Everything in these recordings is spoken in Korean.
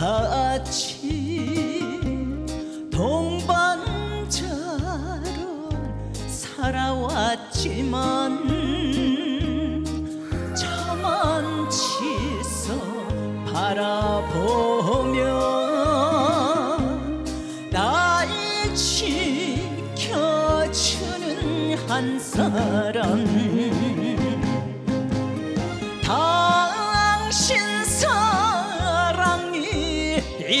같이 동반자로 살아왔지만 저만 치서 바라보며 날 지켜주는 한 사람 당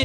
이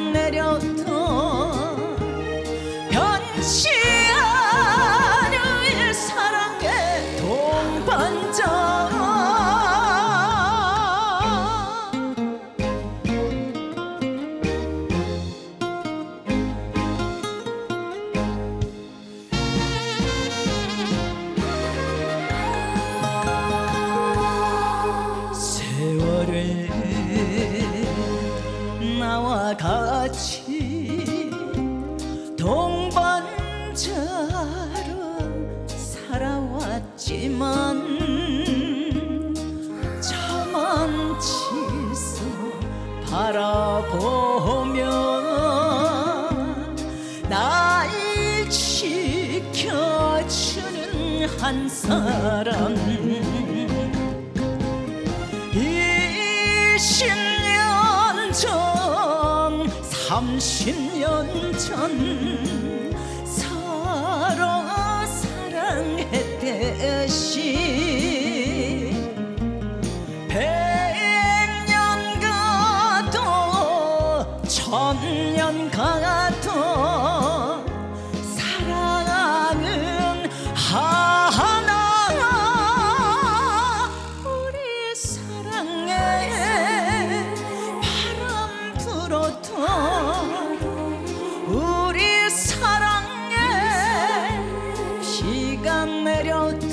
내려도 같이 동반자로 살아왔지만 저만 치서 바라보며 날 지켜주는 한 사람 30년 전 서로 사랑했듯이 백년 가도 천년 가도 yanlar yol